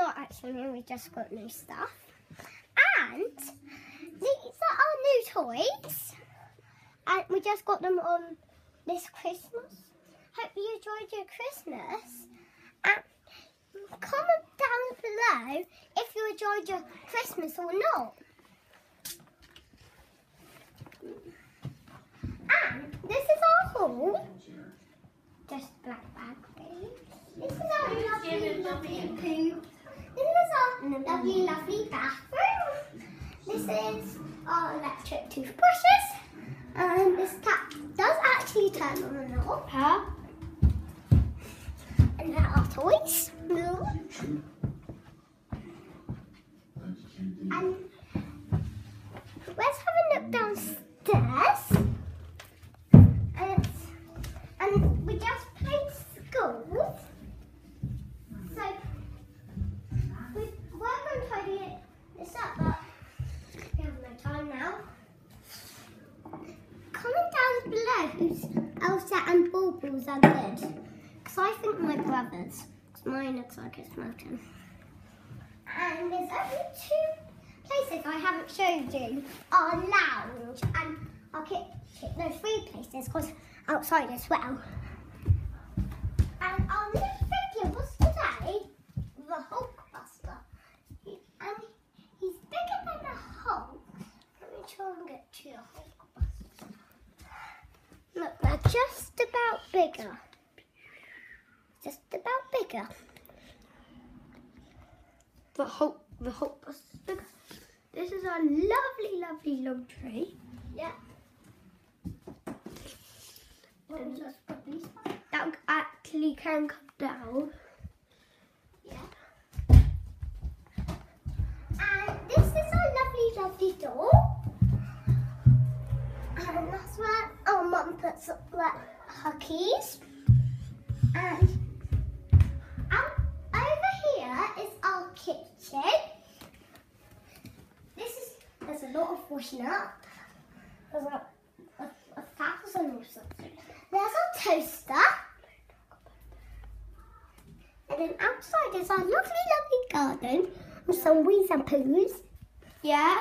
not actually new, we just got new stuff. And these are our new toys. And we just got them on this Christmas. Hope you enjoyed your Christmas. And comment down below if you enjoyed your Christmas or not. And this is our haul. Just black bag, please. This is our lovely, lovely poo. This is our lovely, lovely bathroom. This is our electric toothbrushes. And this tap does actually turn on and off. Huh? And there are toys. And let's have a look downstairs. Elsa and Baubles are good. Because I think my brothers. mine looks like it's melting. And there's only two places I haven't showed you. Our lounge and our kitchen. No, three places because outside as well. And our new figure was today the Hulkbuster. And he's bigger than the Hulk. Let me try and get to the Hulkbuster. Just about bigger. Just about bigger. The Hulk, the Hulk bus. Look, this is our lovely, lovely long tree. Yeah. That actually can come down. Up like, keys. And out over here is our kitchen. This is there's a lot of washing up. There's like a, a thousand or something. There's our toaster. And then outside is our lovely, lovely garden with some weeds and poos. Yeah.